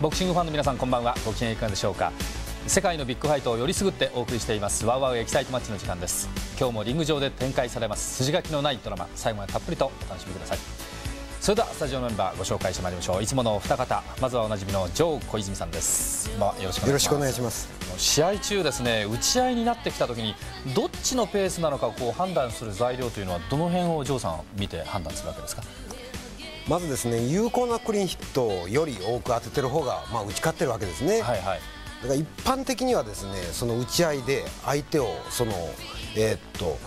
ボクシングファンの皆さんこんばんは。ご機嫌いかがでしょうか。世界のビッグファイトをよりすぐってお送りしています。ワウワウエキサイトマッチの時間です。今日もリング上で展開されます。筋書きのないドラマ。最後までたっぷりとお楽しみください。それではスタジオメンバーご紹介してまいりましょう。いつものお二方。まずはおなじみのジョー小泉さんです、まあ、よろしくおよろしく願いしますお願いします。試合中ですね。打ち合いになってきた時にどっちのペースなのかこう判断する材料というのはどの辺をジョーさん見て判断するわけですか？まずですね、有効なクリーンヒットをより多く当ててる方がまあ打ち勝ってるわけですね。はいはいだから一般的にはですね、その打ち合いで相手をそのえーっと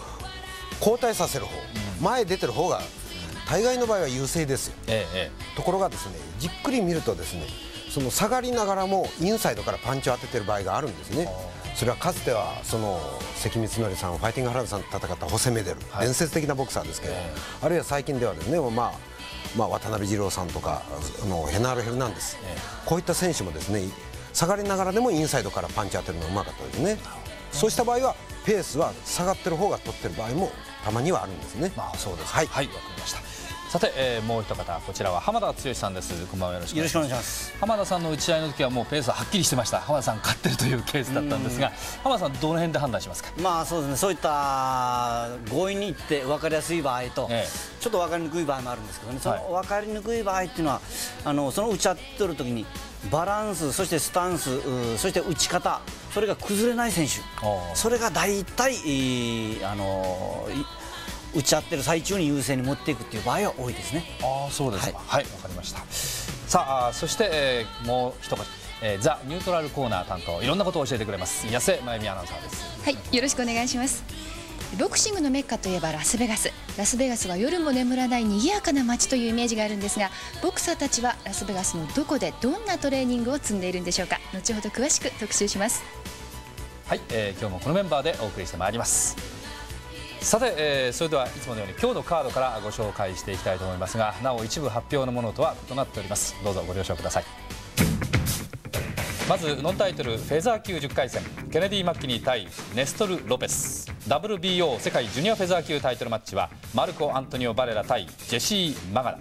交代させる方、前出てる方が大概の場合は優勢ですよ。えええところがですね、じっくり見るとですね、その下がりながらもインサイドからパンチを当ててる場合があるんですね。それはかつてはその関光則さん、ファイティング原田さんと戦ったホセメデル、はい伝説的なボクサーですけど、えあるいは最近ではですね、まあまあ、渡辺二郎さんとかあのヘナール・ヘルナンデス、えこういった選手もですね下がりながらでもインサイドからパンチ当てるのがうまかったですね。そうした場合はペースは下がってる方が取ってる場合もたまにはあるんですね。まあそうですはい。はいわかりましたさて、えーもう一方こちらは浜田剛さんです。こんばんは。よろしくお願いします。浜田さんの打ち合いの時はもうペースははっきりしてました。浜田さん勝ってるというケースだったんですが浜田さんどの辺で判断しますか？まあそうですね。そういった強引にいって分かりやすい場合と、えちょっと分かりにくい場合もあるんですけどね。そはい。の分かりにくい場合っていうのはあのその打ち合ってる時にバランスそしてスタンスそして打ち方それが崩れない選手。それが大体、えーあのい打ち合ってる最中に優勢に持っていくっていう場合は多いですね。ああそうですかはいわ、かりましたさあそして、えーもう一方、えーザ・ニュートラルコーナー担当いろんなことを教えてくれます安瀬真由美アナウンサーですはい、よろしくお願いします。ボクシングのメッカといえばラスベガス。ラスベガスは夜も眠らない賑やかな街というイメージがあるんですが、ボクサーたちはラスベガスのどこでどんなトレーニングを積んでいるんでしょうか。後ほど詳しく特集します。はい、えー今日もこのメンバーでお送りしてまいりますさて、えーそれではいつものように今日のカードからご紹介していきたいと思いますがなお一部発表のものとは異なっております。どうぞご了承ください。まずノンタイトルフェザー級10回戦。ケネディ・マッキニー対ネストル・ロペス。WBO 世界ジュニアフェザー級タイトルマッチはマルコ・アントニオ・バレラ対ジェシー・マガナ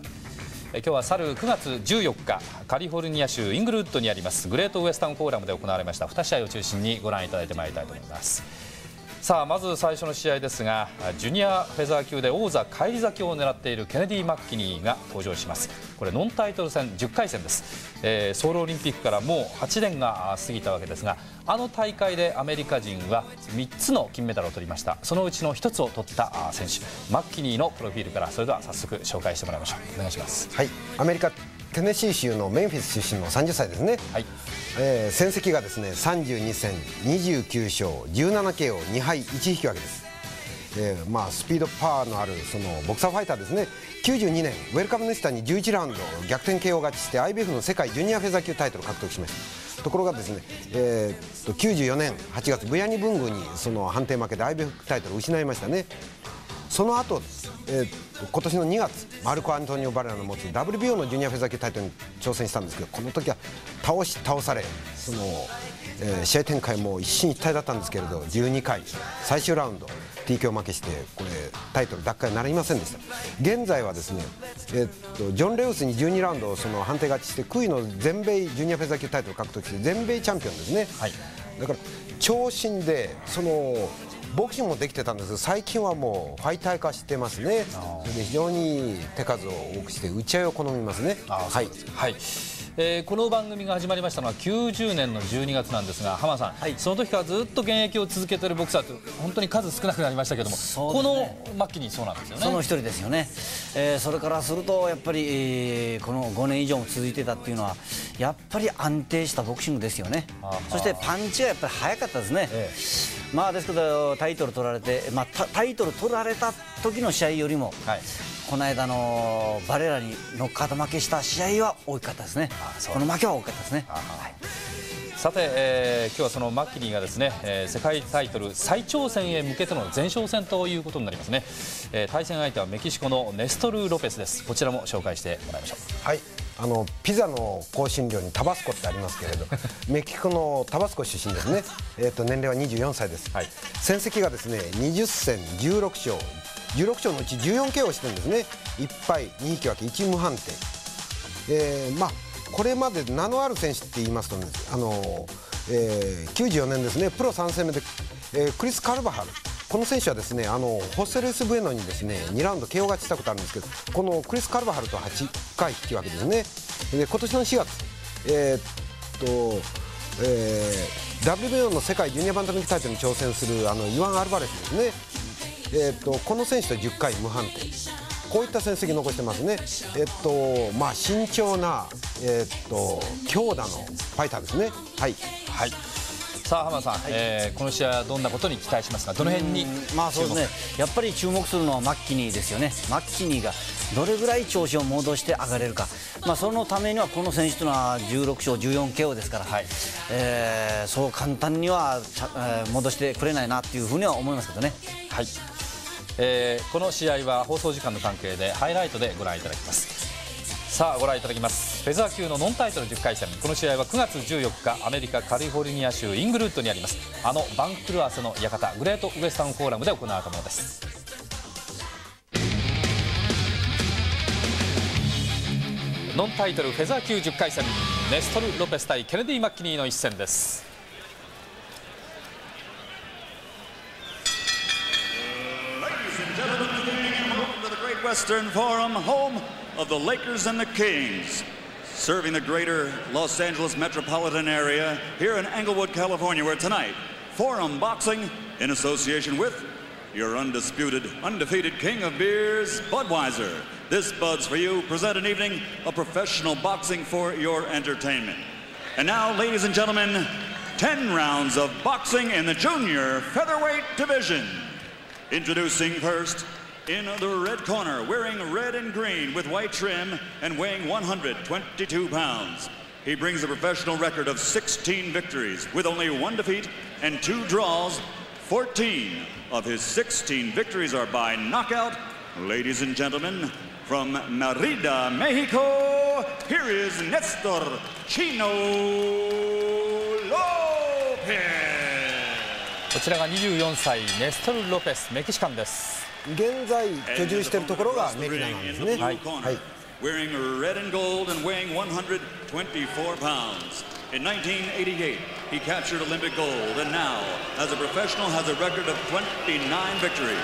え今日は去る9月14日カリフォルニア州イングルウッドにありますグレートウエスタンフォーラムで行われました2試合を中心にご覧いただいてまいりたいと思います。さあまず最初の試合ですがジュニアフェザー級で王座返り咲きを狙っているケネディ・マッキニーが登場します。これノンタイトル戦10回戦です、えーソウルオリンピックからもう8年が過ぎたわけですがあの大会でアメリカ人は3つの金メダルを取りました。そのうちの1つを取った選手マッキニーのプロフィールからそれでは早速紹介してもらいましょう。お願いします。はい、アメリカテネシー州のメンフィス出身の30歳ですね、はいえー戦績がですね32戦29勝 17KO 2敗1引き分けです、えーまあ、スピードパワーのあるそのボクサーファイターですね。92年ウェルカムネスタに11ラウンド逆転 KO 勝ちして IBF の世界ジュニアフェザー級タイトルを獲得しました。ところがですね、えーっと94年8月ブヤニ文具にその判定負けで IBF タイトルを失いましたね。その後、えー今年の2月マルコ・アントニオ・バレラの持つ WBO のジュニアフェザー級タイトルに挑戦したんですけどこの時は倒し倒されその、えー試合展開も一進一退だったんですけれど12回最終ラウンド TKO 負けしてこれタイトル奪回なりませんでした。現在はですね、えーっとジョン・レウスに12ラウンドその判定勝ちして悔いの全米ジュニアフェザー級タイトルを獲得して全米チャンピオンですね、はい。だから長身でそのボクシングもできてたんですけど最近はもうファイター化してますね。それで非常に手数を多くして打ち合いを好みますね。はい。はい。えーこの番組が始まりましたのは90年の12月なんですが浜田さん、はい。その時からずっと現役を続けているボクサーって本当に数少なくなりましたけども、そうこの末期にそうなんですよね。その一人ですよね、えーそれからするとやっぱり、えーこの5年以上も続いてたっていうのはやっぱり安定したボクシングですよね。そしてパンチがやっぱり速かったですね、えまあですけどタイトル取られて、まあ、タタイトル取られた時の試合よりも、はい。この間のバレラにノッカ負けした試合は大きかったですね。そう。この負けは大きかったですね。さて、えー今日はそのマッキニーがですね、えー世界タイトル再挑戦へ向けての前哨戦ということになりますね、えー対戦相手はメキシコのネストル・ロペスです。こちらも紹介してもらいましょう。はいあのピザの香辛料にタバスコってありますけれど メキシコのタバスコ出身ですね、えー、と年齢は24歳です、はい。戦績がですね20戦16勝16勝のうち 14KO してるんですね。1敗2引き分け1無判定。えーまあこれまで名のある選手って言いますとねあの、えー、94年ですねプロ3戦目で、えー、クリス・カルバハルこの選手はですねあのホセレス・ブエノにですね2ラウンド KO 勝ちしたことあるんですけどこのクリス・カルバハルと8回引き分けですね。で今年の4月えー、っと、えー、WBO の世界ジュニアバンタムタイトルに挑戦するあのイワン・アルバレスですね、えー、っとこの選手と10回無判定。こういった戦績残してますね、えっとまあ、慎重な、えっと、強打のファイターですね。はい、はい。さあ浜田さん、はい、えー、この試合はどんなことに期待しますか？どの辺にまあそうですね。やっぱり注目するのはマッキニーですよね。マッキニーがどれぐらい調子を戻して上がれるか、まあ、そのためにはこの選手というのは16勝 14KO ですから、はい。えー、そう簡単には、えー、戻してくれないなというふうには思いますけどね。はい。えー、この試合は放送時間の関係でハイライトでご覧いただきますさあご覧いただきます。フェザー級のノンタイトル10回戦。この試合は9月14日アメリカカリフォルニア州イングルートにあります。あのバンクルアスの館グレートウエスタンフォーラムで行われたものです。ノンタイトルフェザー級10回戦。ネストル・ロペス対ケネディ・マッキニーの一戦です「Western Forum, home of the Lakers and the Kings. Serving the greater Los Angeles metropolitan area here in Englewood, California, where tonight, Forum Boxing, in association with your undisputed, undefeated king of beers, Budweiser. This Bud's for you, present an evening of professional boxing for your entertainment. And now, ladies and gentlemen, 10 rounds of boxing in the junior featherweight division. Introducing first, in the red corner, wearing red and green with white trim and weighing 122 pounds. He brings a professional record of 16 victories with only one defeat and two draws. 14 of his 16 victories are by knockout. Ladies and gentlemen, from Merida, Mexico, here is Nestor Chino Lopez. こちらが24歳ネストル・ロペスメキシカンです 現在居住しているところがメリナなんですねはい、はい Wearing red and gold and weighing 124 pounds. In 1988, he captured Olympic gold and now, as a professional, has a record of 29 victories,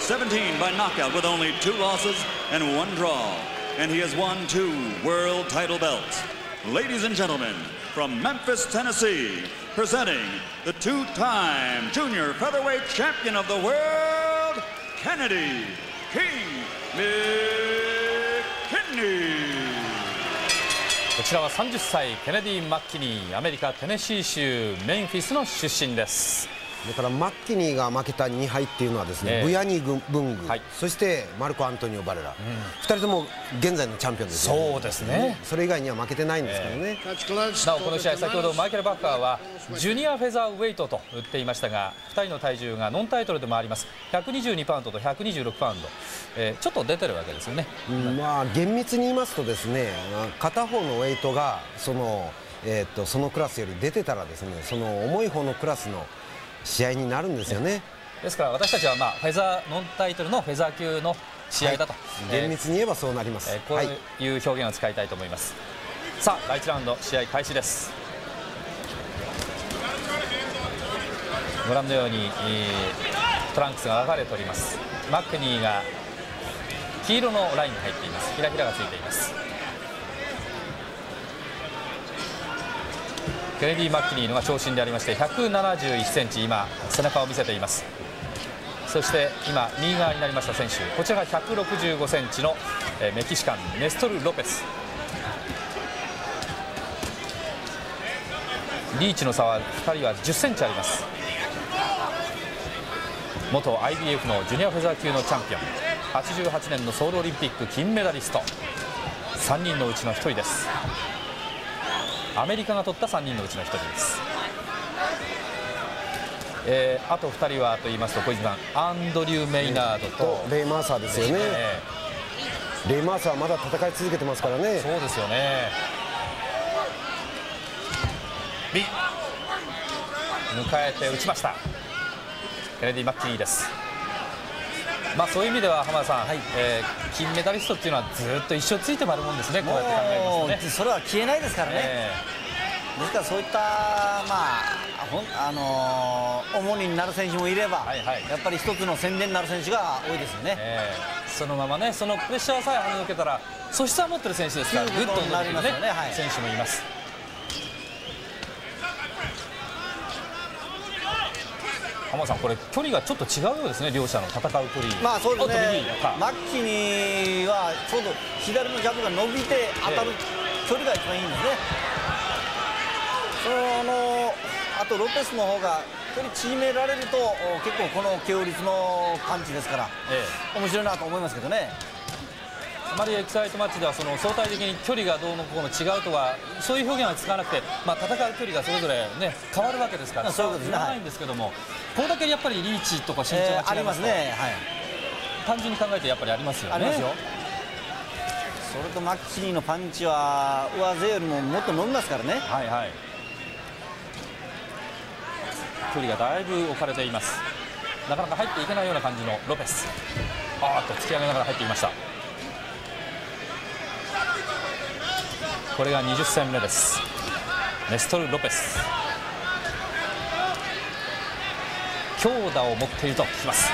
17 by knockout with only two losses and one draw. And he has won two world title belts. Ladies and gentlemen, from Memphis, Tennessee, presenting the two-time junior featherweight champion of the world, Kennedy King McKinney. こちらは30歳ケネディ・マッキニーアメリカ・テネシー州メンフィスの出身ですだからマッキニーが負けた2敗っていうのはですね、えー、ブヤニー文具、はい、そしてマルコ・アントニオ・バレラ、うん、2人とも現在のチャンピオンですよ、ね、そうですね。それ以外には負けてないんですからね、えー、なおこの試合先ほどマイケル・バッカーはジュニアフェザーウェイトと言っていましたが2人の体重がノンタイトルでもあります。122パウンドと126パウンド、えー、ちょっと出てるわけですよね、うん、まあ厳密に言いますとですね片方のウェイトがそのえー、っとそのクラスより出てたらですねその重い方のクラスの試合になるんですよね。ですから私たちはまあフェザーノンタイトルのフェザー級の試合だと、はい、厳密に言えばそうなります、えー、こういう表現を使いたいと思います、はい、さあ第1ラウンド試合開始です。ご覧のように、トランクスが分かれております。マックニーが黄色のラインに入っています。ひらひらがついていますケネディ・マッキニーのが長身でありまして171センチ今背中を見せています。そして今右側になりました選手。こちらが165センチのメキシカンネストル・ロペス。リーチの差は2人は10センチあります。元 IBF のジュニアフェザー級のチャンピオン。88年のソウルオリンピック金メダリスト。3人のうちの1人です。アメリカが取った3人のうちの1人です。えー、あと2人はと言いますと小泉さんアンドリュー・メイナードと。レイ・マーサーですよね、レイ・マーサーはまだ戦い続けてますからね。そうですよね。迎えて打ちました。ケネディ・マッキーですまあそういう意味では浜田さん、はい、えー、金メダリストっていうのはずっと一生ついて回るもんですねこうやって考えますとね。それは消えないですからね、えー、ですからそういったまあほんあのー、主になる選手もいれば、はいはい、やっぱり一つの宣伝になる選手が多いですよね、えー、そのままねそのプレッシャーさえ跳ねのけたら素質は持ってる選手ですからグッとなりますよね、はい、選手もいます浜さん、これ距離がちょっと違うようですね、両者の戦う距離。まあそうですね。マッキニはちょうど左のジャブが伸びて当たる距離が一番いいんですね。そのあとロペスの方が距離縮められると結構この強烈のパンチですから、ええ、面白いなと思いますけどね。あまりエキサイトマッチではその相対的に距離がどうのこうの違うとはそういう表現は使わなくて、まあ、戦う距離がそれぞれ、ね、変わるわけですから。そういうことです、ね、ないんですけども、これだけやっぱりリーチとか身長が違いますと、えー、ますね、はい、単純に考えてやっぱりありますよね。ありますよ。それとマッキニーのパンチは上背よりももっと伸びますからね。はいはい。距離がだいぶ置かれています。なかなか入っていけないような感じのロペス。あーっと突き上げながら入っていましたこれが20戦目です。ネストル・ロペス。強打を持っていると聞きます。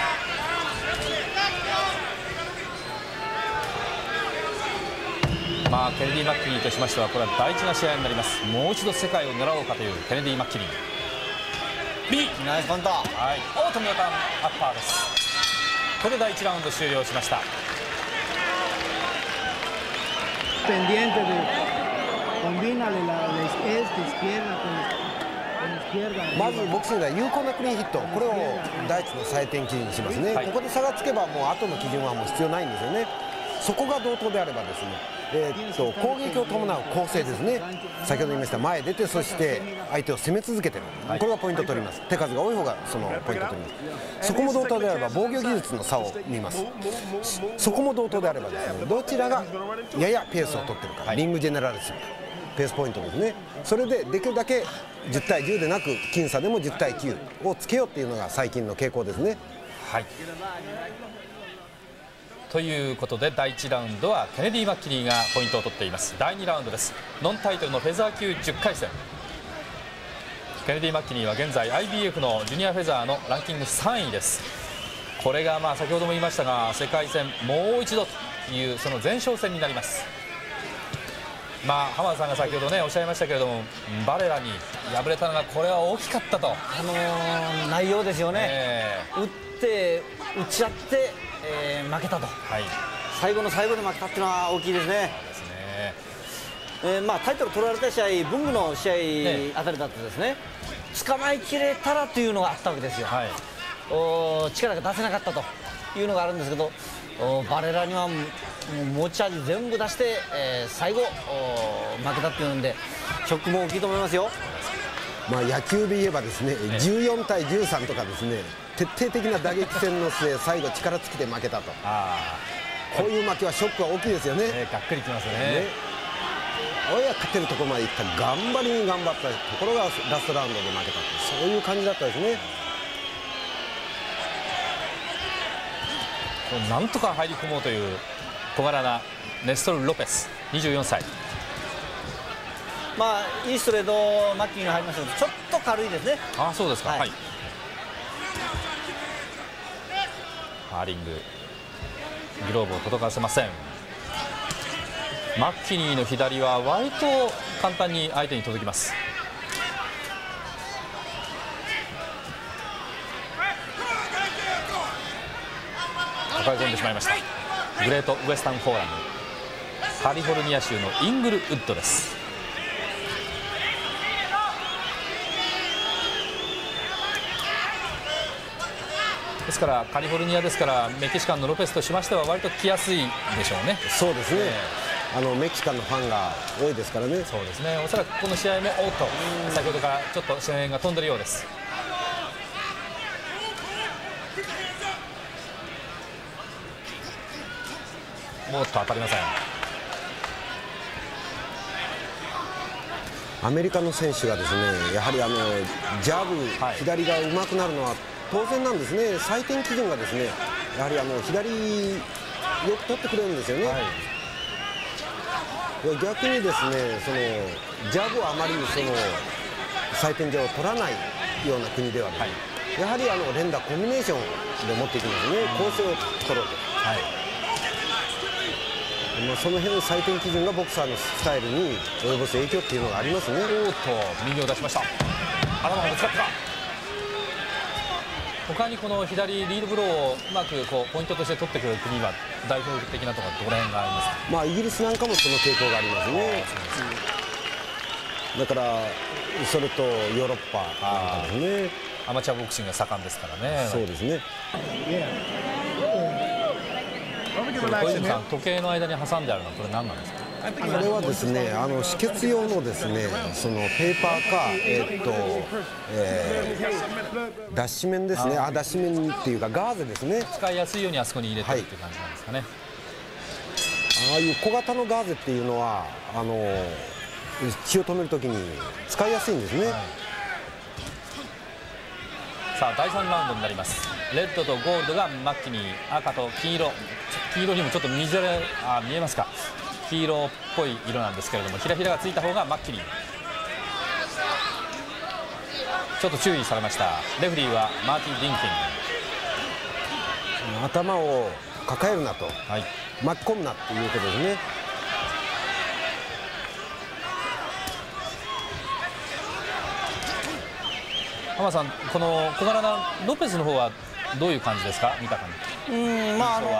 まあケネディ・マッキニーとしましてはこれは大事な試合になります。もう一度世界を狙おうかというケネディ・マッキニー。B ナイスンター。はい。オートミオタンアッパーです。これで第1ラウンド終了しました pendiente de combínale la de este izquierda con まずボクシングでは有効なクリーンヒット。これを第一の採点基準にしますね、はい、ここで差がつけばもう後の基準はもう必要ないんですよね。そこが同等であればですね、えー、っと攻撃を伴う構成ですね。先ほど言いました前出てそして相手を攻め続けてる、はい、これがポイントを取ります。手数が多い方がそのポイントを取ります。そこも同等であれば防御技術の差を見ます。そこも同等であればですねどちらがややペースを取ってるか、はい、リングジェネラルスペースポイントですね。それでできるだけ10対10でなく僅差でも10対9をつけようっていうのが最近の傾向ですね。はいということで第1ラウンドはケネディ・マッキニーがポイントを取っています。第2ラウンドです。ノンタイトルのフェザー級10回戦。ケネディ・マッキニーは現在 IBF のジュニアフェザーのランキング3位です。これがまあ先ほども言いましたが世界戦もう一度というその前哨戦になります。まあ浜田さんが先ほどねおっしゃいましたけれどもバレラに敗れたのがこれは大きかったと。あのー、内容ですよね、えー、打って打ち合ってえー、負けたと、はい、最後の最後で負けたっていうのは大きいですね。ですね。えー、まあ、タイトル取られた試合、文具の試合あたりだってですね、捕まえきれたらというのがあったわけですよ、はい、お力が出せなかったというのがあるんですけど、おバレラには持ち味全部出して、えー、最後負けたっていうんで、ショックも大きいと思いますよ。まあ、野球で言えばですね、14対13とかですね徹底的な打撃戦の末最後力尽きて負けたと。こういう負けはショックは大きいですよね、えー、がっくりきますね。ね。親勝てるところまでいった頑張りに頑張ったところがラストラウンドで負けたそういう感じだったですね。なんとか入り込もうという小柄なネストル・ロペス24歳まあいいストレートマッキーが入りましたけどちょっと軽いですね。あそうですか。はい、はい。ハーリング。グローブを届かせません。マッキニーの左は割と簡単に相手に届きます。抱え込んでしまいました。グレートウエスタンフォーラム。カリフォルニア州のイングルウッドですですからカリフォルニアですからメキシカンのロペスとしましては割と来やすいでしょうね。そうですね、えー、あのメキシカンのファンが多いですからね。そうですね。おそらくこの試合もおっと先ほどからちょっと声援が飛んでるようです。もっと当たりません。アメリカの選手がですねやはりあのジャブ、はい、左が上手くなるのは当然なんですね採点基準がですね、やはりあの左よく取ってくれるんですよね、はい、逆にですねそのジャブをあまりその採点上取らないような国では、はい、やはりあの連打コンビネーションで持っていきますね、構成を取ろうと。はいまあ、その辺の採点基準がボクサーのスタイルに及ぼす影響っていうのがありますね。おっと右を出しました。頭がぶつかった。他にこの左リードブローをうまくこうポイントとして取ってくる国は代表的なところどこら辺がありますか、まあ、イギリスなんかもその傾向がありますね。だからそれとヨーロッパですね。アマチュアボクシングが盛んですからね。そうですね。小泉さん時計の間に挟んであるのはこれ何なんですか？あれはですね、あの止血用のですね、そのペーパーか、えー、っと、えー、脱脂綿ですね、あ、脱脂綿っていうかガーゼですね。使いやすいようにあそこに入れてるっていう感じなんですかね。はい、ああいう小型のガーゼっていうのは、あの血を止めるときに使いやすいんですね。はい、さあ第3ラウンドになりますレッドとゴールドがマッキニー赤と黄色黄色にもちょっと見づらあ見えますか黄色っぽい色なんですけれどもひらひらがついた方がマッキリンちょっと注意されました。レフリーはマーティン・ディンキン。頭を抱えるなと、はい、巻き込むなということですね。浜さんこの小柄なロペスの方はどういう感じですか？見た感じ。うんまああのー、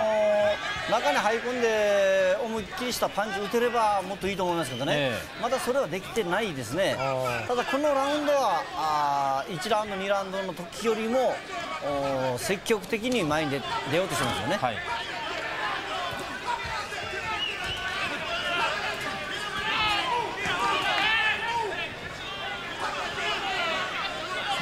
中に入り込んで思いっきりしたパンチ打てればもっといいと思いますけどね、えー、まだそれはできてないですね。ただこのラウンドはあ1ラウンド2ラウンドの時よりも積極的に前に出ようとしてますよね、はい。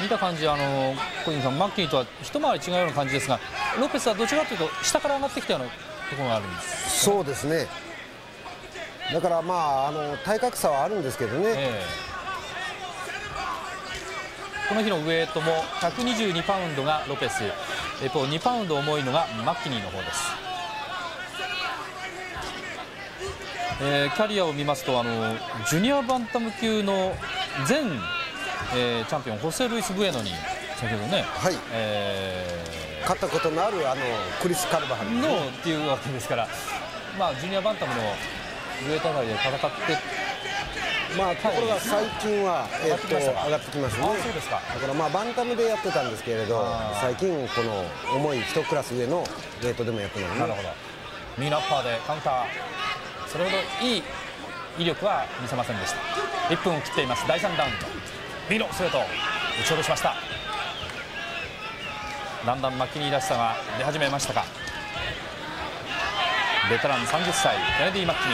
見た感じ、あの小泉さん、マッキーとは一回り違うような感じですが、ロペスはどちらかというと、下から上がってきたようなところがあるんです。そうですね、だからまあ、あの体格差はあるんですけどね。えー、この日のウエイトも122パウンドがロペス、一方2パウンド重いのがマッキニーの方です。えー、キャリアを見ますとあのジュニアバンタム級の全えー、チャンピオンホセ・ルイス・ブエノに先ほどね、はい。えー、勝ったことのあるあのクリス・カルバハル、ね、のっていうわけですから、まあ、ジュニアバンタムのウエイト界で戦ってまあ、ところが最近は、えー、っと上がってきますね。そうですか。だからまあバンタムでやってたんですけれど最近この重い一クラス上のウエイトでもやってますね。なるほど。ミーナッパーでカウンター。それほどいい威力は見せませんでした。1分を切っています。第3ラウンド。ミノストレート。打ち下ろしましただんだんマッキニーらしさが出始めましたか。ベテラン30歳ケネディ・マッキニ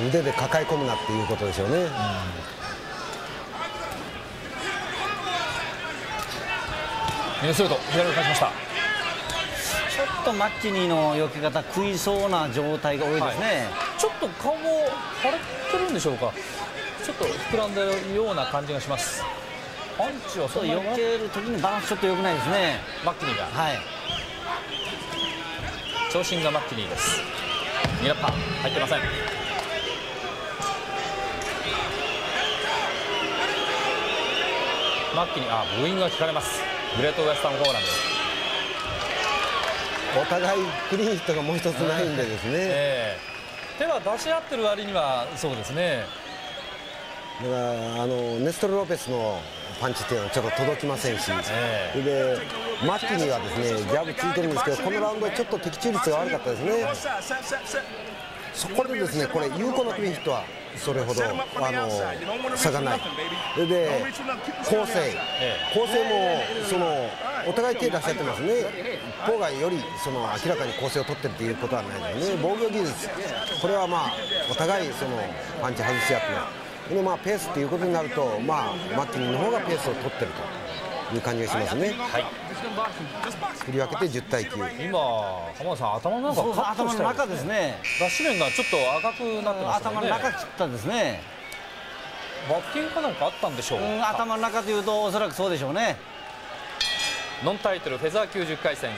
ー腕で抱え込むなっていうことでしょうね、うん、ミノストレート左を返しました。とマッチニーの避け方食いそうな状態が多いですね、はい、ちょっと顔も腫れてるんでしょうかちょっと膨らんでるような感じがします。パンチはそう避けるときにバランスちょっと良くないですね。マッキニーが。はい。長身がマッキニーです。ニラッパ入ってません。マッキニーあブーイングが聞かれます。グレートウエスタン・ホーランドお互いクリーンヒットがもう一つないんでですね、えー、手は出し合ってる割にはそうですねだからあのネストロ・ロペスのパンチっていうのはちょっと届きませんし、えー、でマッキにはですねジャブついてるんですけどこのラウンドはちょっと的中率が悪かったですね。そこでですねこれ有効のクリーンヒットはそれほどあの差がない。で構成。構成もそのお互い手出し合ってますね。一方がよりその明らかに構成を取ってるということはないのでね。防御技術。これはまあお互いそのパンチ外し合ってでまあペースっていうことになるとまあマッキンの方がペースを取ってるという感じがしますね。はい。振り分けて10対9今浜田さん頭の中カ頭の中ですね。脱脂面がちょっと赤くなってますね。頭の中切ったですね。バッティングかなんかあったんでしょう。うん頭の中というとおそらくそうでしょうね。ノンタイトルフェザー級10回戦。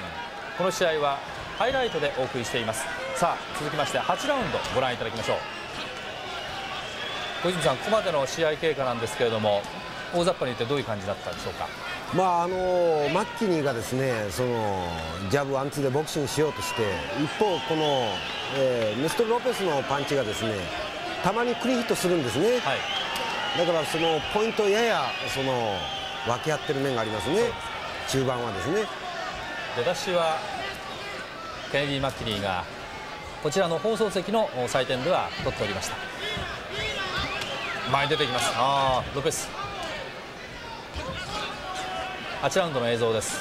この試合はハイライトでお送りしています。さあ続きまして8ラウンドご覧いただきましょう小泉さんここまでの試合経過なんですけれども大雑把に言ってどういう感じだったでしょうか？まああのマッキニーがですねそのジャブワンツーでボクシングしようとして一方この、えー、ネストロペスのパンチがですねたまにクリヒットするんですね、はい。だからそのポイントややその分け合ってる面がありますね。中盤はですね。出だしはケネディ・マッキニーがこちらの放送席の採点では取っておりました前に出てきますああロペス。8ラウンドの映像です。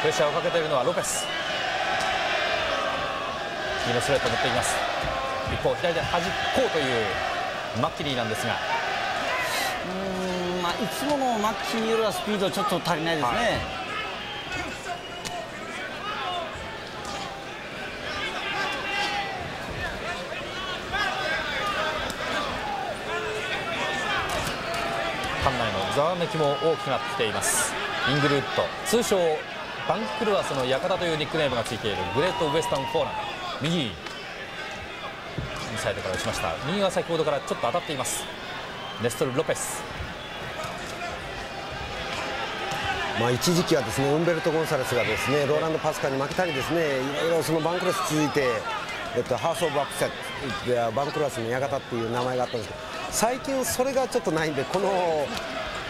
プレッシャーをかけているのはロペス。右のストレートを持っています。一方左で弾こうというマッキニーなんですが。うんまあいつものマッキーよりはスピードちょっと足りないですね、館内のざわめきも大きくなってきています。イングルウッド通称バンクルアスの館というニックネームがついているグレートウエスタンフォーラム。右インサイドから打ちました。右は先ほどからちょっと当たっています。ネストル・ロペス。まあ一時期はですねウンベルト・ゴンサレスがですねローランド・パスカに負けたりですねいろいろそのバンクロス続いて、えっと、ハース・オブ・アップセットでバンクロスの館っていう名前があったんですけど最近それがちょっとないんでこの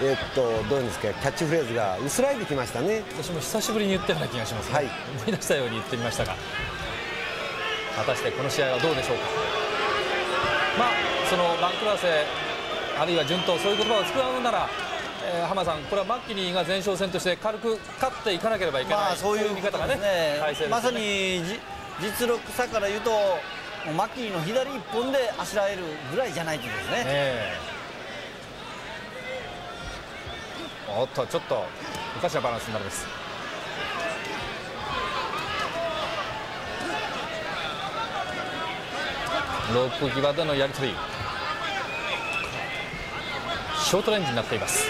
えっとどういうんですか？キャッチフレーズが薄らいできましたね。私も久しぶりに言ったような気がします、ね。はい。思い出したように言ってみましたが。果たしてこの試合はどうでしょうか？まあそのバンクラーセあるいは順当そういう言葉を使うなら、えー浜田さんこれはマッキニーが前哨戦として軽く勝っていかなければいけない、まあそういう見方がねことです体制ですね。まさにじ実力差から言うとマッキーの左一本であしらえるぐらいじゃないとですね、ええおっとちょっとおかしなバランスになります。ロープ際でのやり取り。ショートレンジになっています。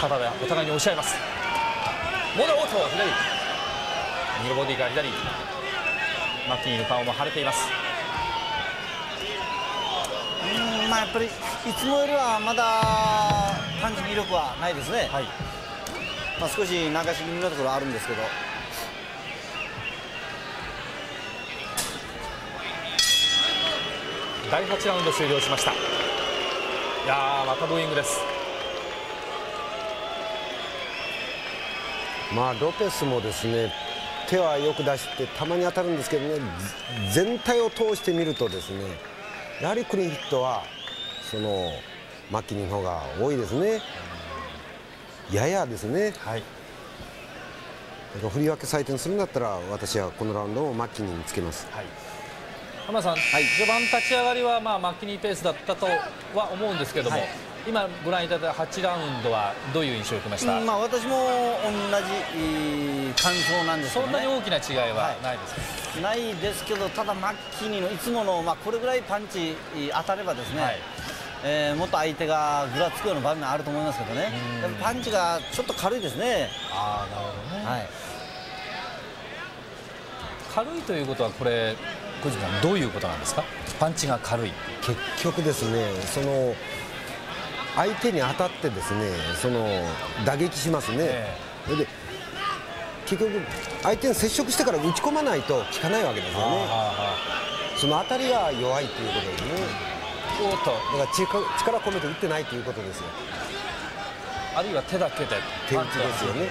肩でお互いに押し合います。モダオート左。右のボディから左。マッキーの顔も腫れています。うんまあやっぱりいつもよりはまだパンチ威力はないですね、はい。まあ、少し流し気味のところあるんですけど。第8ラウンド終了しました。いやーまたブーイングです。まあロペスもですね手はよく出してたまに当たるんですけどねぜ全体を通してみるとですねやはりクリーンヒットはそのマッキニーの方が多いですね。ややですね。はい。振り分け採点するんだったら私はこのラウンドをマッキニーにつけます。はい。浜田さん、序盤立ち上がりはまあマッキニーペースだったとは思うんですけども、はい。今ご覧いただいた8ラウンドはどういう印象を受けました、うんまあ、私も同じえー感想なんですけど、ね、そんなに大きな違いははい。ないですか、ないですけどただマッキニのいつもの、まあ、これぐらいパンチえー当たればですね、はいえーもっと相手がぐらつくような場面あると思いますけどね。パンチがちょっと軽いですね、ああなるほどね、はい、軽いということはこれ小泉さんどういうことなんですか？パンチが軽い。結局ですねその相手に当たってですねその打撃しますね、えそれで結局相手に接触してから打ち込まないと効かないわけですよね。あその当たりが弱いということですね。ーおっと。だから力力込めて打ってないということですよ。あるいは手だけで。手打ちですよね。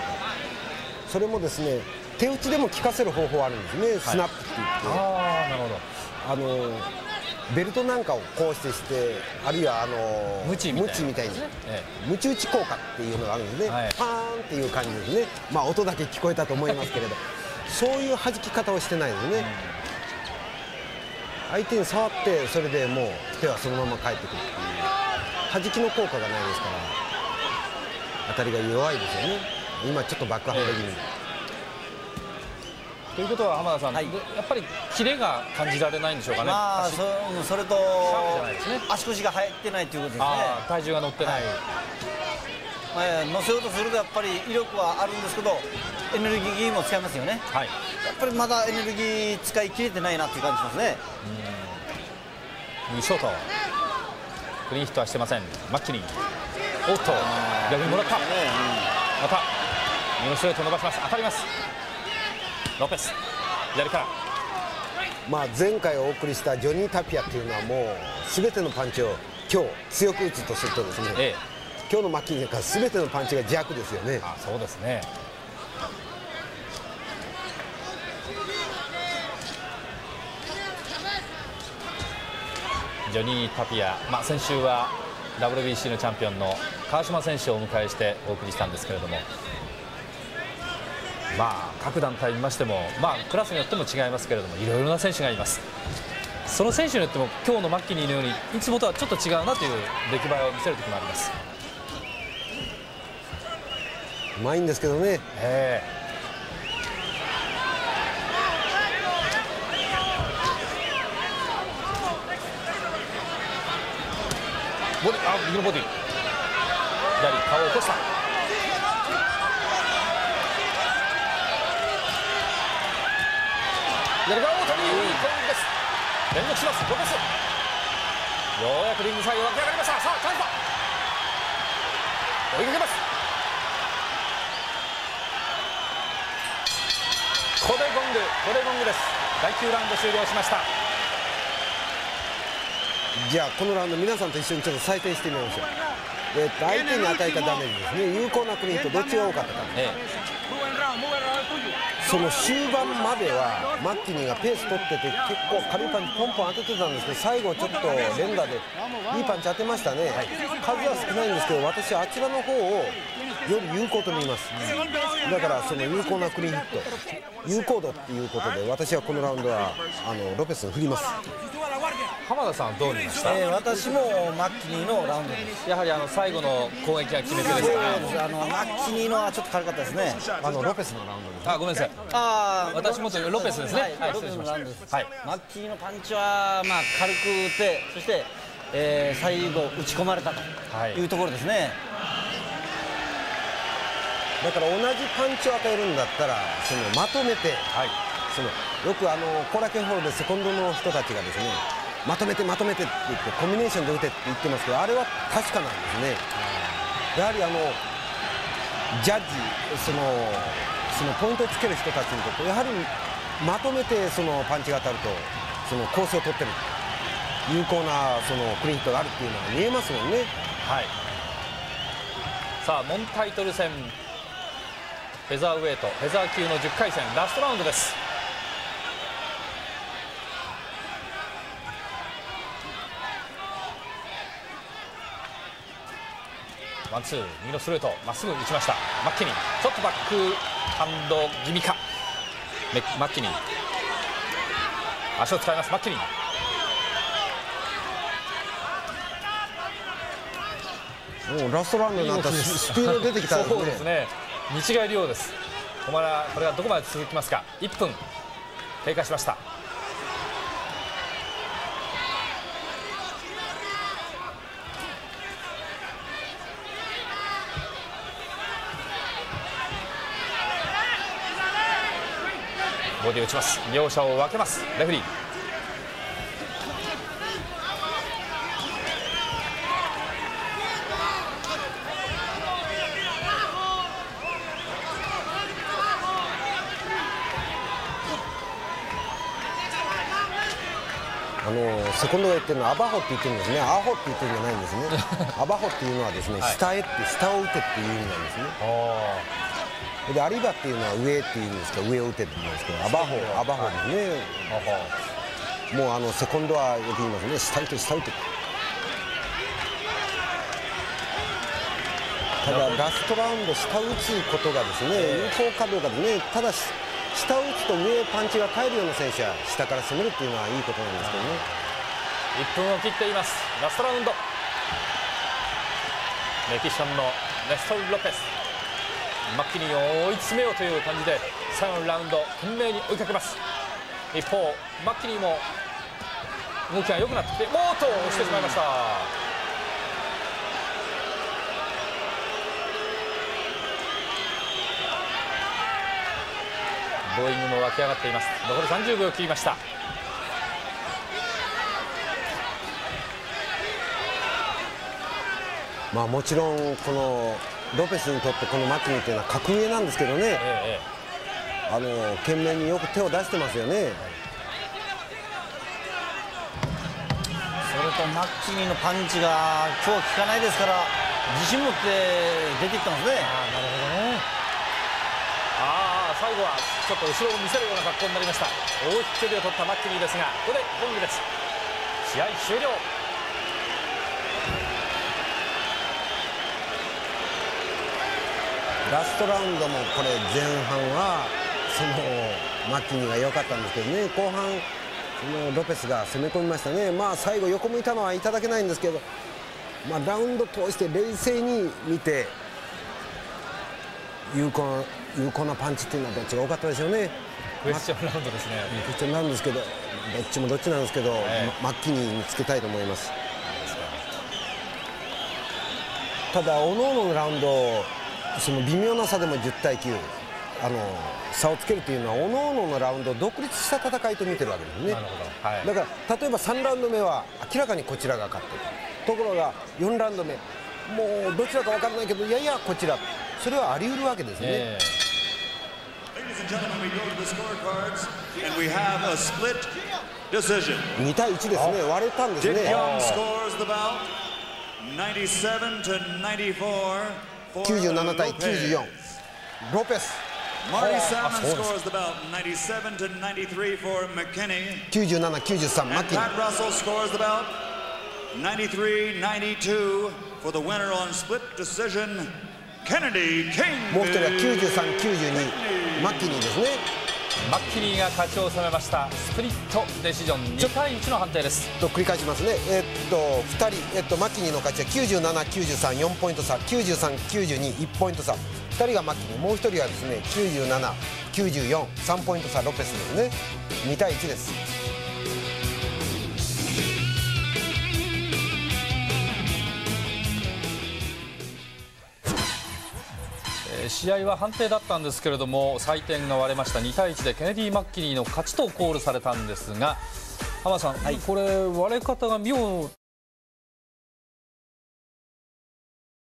それもですね手打ちでも効かせる方法あるんですね、スナップって言って。ああなるほど。あのベルトなんかをこうしてしてあるいはあのムチみたいな。ムみたいに。えムチ打ち効果っていうのがあるんですね、はい。パーンっていう感じですね。まあ音だけ聞こえたと思いますけれど。そういう弾き方をしてないですね、相手に触ってそれでもう手はそのまま返ってくるっていう弾きの効果がないですから当たりが弱いですよね。今ちょっとバックハンド気味ということは浜田さん、はい。やっぱりキレが感じられないんでしょうかね、まあ足そそれと足腰が入ってないということですね。体重が乗ってない、まあ、乗せようとするとやっぱり威力はあるんですけどエネルギーも使いますよね。はい、やっぱりまだエネルギー使い切れてないなっていう感じしますね。右ショート。クリーンヒットはしてません。マッキニーおっと。逆にもらった。ね。また。右のストレート伸ばします。当たります。ロペス。左から。まあ、前回お送りしたジョニー・タピアっていうのはもう全てのパンチを今日強く打つとするとですね、ええ。今日のマッキーなんか全てのパンチが弱ですよね。あそうですねジョニー・タピア、まあ、先週は WBC のチャンピオンの川島選手をお迎えしてお送りしたんですけれども、まあ、各団体見ましても、まあ、クラスによっても違いますけれどもいろいろな選手がいます。その選手によっても今日のマッキニーのようにいつもとはちょっと違うなという出来栄えを見せる時もあります。うまいんですけどね。えボディあ右のボディ。左顔を起こした。左側を取りいい攻撃です。連続します。ロペス。ようやくリングサイド湧き上がりました。さあチャンスだ追いかけますここでゴングこれゴングです。第9ラウンド終了しました。じゃあこのラウンド皆さんと一緒にちょっと採点してみましょう、えーと相手に与えたダメージですね。有効なクリーンとどっちが多かったか。えその終盤まではマッキニーがペース取ってて結構軽いパンチポンポン当ててたんですけど最後ちょっと連打でいいパンチ当てましたね、数は少ないんですけど私あちらの方をより有効と見ます、だからその有効なクリーンヒット。有効度っていうことで私はこのラウンドはあのロペスに振ります。浜田さんはどう見ました、えー私もマッキニーのラウンドです。やはりあの最後の攻撃が決め手ですか？ねあのマッキニーのはちょっと軽かったですね。あのロペスのラウンドです。あごめんなさい。あー私もというロペスですね。はい、はいロペスのラウンドです、はい。マッキーのパンチはまあ軽く打ってそして、えー最後打ち込まれたとはいいうところですね、だから同じパンチを与えるんだったらそのまとめてはい。そのよくあの後楽園ホールでセコンドの人たちがですねまとめてまとめてって言ってコンビネーションで打てって言ってますけどあれは確かなんですね。やはりあのジャッジそのそのポイントをつける人たちにとってやはりまとめてそのパンチが当たるとそのコースを取ってる有効なそのクリーンヒットがあるっていうのは見えますもんね。はい。さあノンタイトル戦フェザーウェイトフェザー級の10回戦ラストラウンドです。ワンツー右のストレートまっすぐ打ちました。マッキニーちょっとバックハンド気味か。メマッキニ。ー足を使いますマッキニ。ーもうラストラウンドになったらスピード出てきたそうですね見違えるようです。これはこれがどこまで続きますか？1分。経過しました。ボディ打ちます。両者を分けます。レフリーあのセコンドが言ってるのはアバホって言ってるんですね。アホって言ってるんじゃないんですね。アバホっていうのはですね、はい。下へって下を打てっていう意味なんですね。でアリバっていうのは上っていうんですけど上を打てって言うんですけどアバホアバホですね。もうあのセコンドはよく言いますね。下打て下打て。ただラストラウンド下打つことがですね有効かどうかでね。ただし下打つと上へパンチが返るような選手は下から攻めるっていうのはいいことなんですけどね1分を切っています。ラストラウンド。メキシカンのネストル・ロペス。マッキニーを追い詰めようという感じで最後のラウンド懸命に追いかけます。一方マッキニーも動きが良くなってきてもっと押してしまいました。ボーイングも湧き上がっています。残り30秒切りました。まあもちろんこのロペスにとってこのマッキニーというのは格上なんですけどね、ええあの懸命によく手を出してますよね。それとマッキニーのパンチが今日効かないですから自信持って出ていってますね。ああ最後はちょっと後ろを見せるような格好になりました。大きく距離を取ったマッキニーですがここでゴングです試合終了ラストラウンドもこれ前半はそのマッキニーが良かったんですけどね。後半そのロペスが攻め込みましたね。まあ最後横向いたのはいただけないんですけどまあラウンド通して冷静に見て有効な有効なパンチっていうのはどっちが多かったでしょうね。クエスチョンラウンドですね。クエスチョンなんですけどどっちもどっちなんですけど、えマッキニーにつけたいと思います。ただおのおののラウンドその微妙な差でも10対9あの差をつけるというのはおのおののラウンドを独立した戦いと見てるわけですね。はい。だから例えば3ラウンド目は明らかにこちらが勝ってる。ところが4ラウンド目。もうどちらか分からないけどいやいやこちら。それはあり得るわけですね、え decision. 2対1ですね。割れたんですね Young scores the bout 97 to 94 for 97対 Lopez. 94ロペス Marty Oh, Sammon scores the bout 97 to 93 for McKinney. 9793 And マッキニー Pat Russell scores the bout 93 92 for the winner on split decision, Kennedy McKinney. もう一人は9392マッキニーですねマッキニーが勝ちを収めました。スプリットデシジョン。2対1の判定です。と繰り返しますね。えっと2人、えっと、マッキニーの勝ちは97934ポイント差。93921ポイント差。2人がマッキリーもう1人がですね97943ポイント差。ロペスですね。2対1です。えー試合は判定だったんですけれども採点が割れました。2対1でケネディ・マッキニーの勝ちとコールされたんですが浜田さん、これ割れ方が妙